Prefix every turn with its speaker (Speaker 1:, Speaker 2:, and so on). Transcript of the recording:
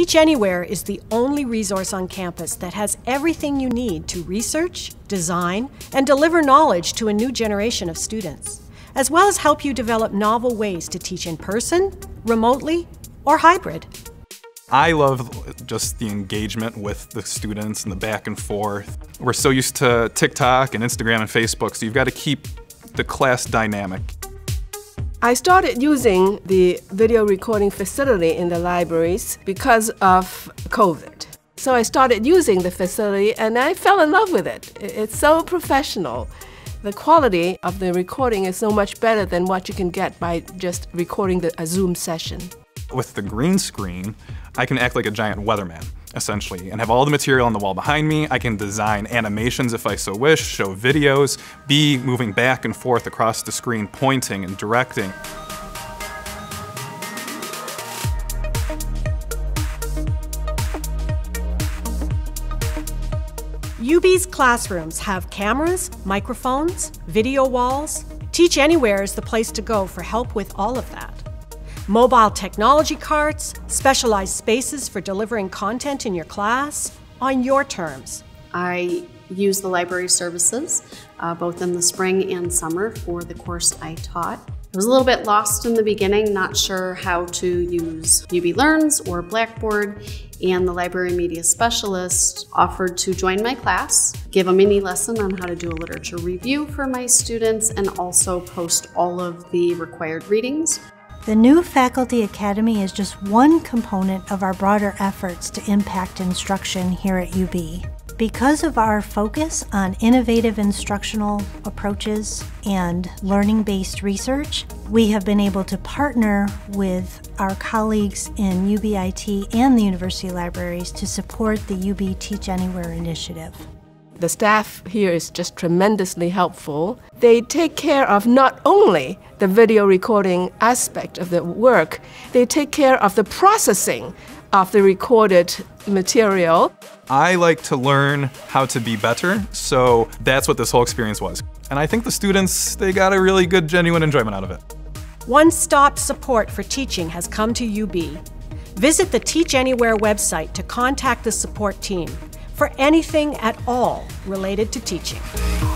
Speaker 1: Teach Anywhere is the only resource on campus that has everything you need to research, design, and deliver knowledge to a new generation of students, as well as help you develop novel ways to teach in person, remotely, or hybrid.
Speaker 2: I love just the engagement with the students and the back and forth. We're so used to TikTok and Instagram and Facebook, so you've got to keep the class dynamic.
Speaker 3: I started using the video recording facility in the libraries because of COVID. So I started using the facility and I fell in love with it. It's so professional. The quality of the recording is so much better than what you can get by just recording the, a Zoom session.
Speaker 2: With the green screen, I can act like a giant weatherman, essentially, and have all the material on the wall behind me. I can design animations if I so wish, show videos, be moving back and forth across the screen, pointing and directing.
Speaker 1: UB's classrooms have cameras, microphones, video walls. Teach Anywhere is the place to go for help with all of that. Mobile technology carts, specialized spaces for delivering content in your class on your terms.
Speaker 4: I use the library services uh, both in the spring and summer for the course I taught. I was a little bit lost in the beginning, not sure how to use UB Learns or Blackboard, and the library media specialist offered to join my class, give a mini lesson on how to do a literature review for my students, and also post all of the required readings.
Speaker 5: The new Faculty Academy is just one component of our broader efforts to impact instruction here at UB. Because of our focus on innovative instructional approaches and learning based research, we have been able to partner with our colleagues in UBIT and the University Libraries to support the UB Teach Anywhere initiative.
Speaker 3: The staff here is just tremendously helpful. They take care of not only the video recording aspect of the work, they take care of the processing of the recorded material.
Speaker 2: I like to learn how to be better, so that's what this whole experience was. And I think the students, they got a really good, genuine enjoyment out of it.
Speaker 1: One stop support for teaching has come to UB. Visit the Teach Anywhere website to contact the support team for anything at all related to teaching.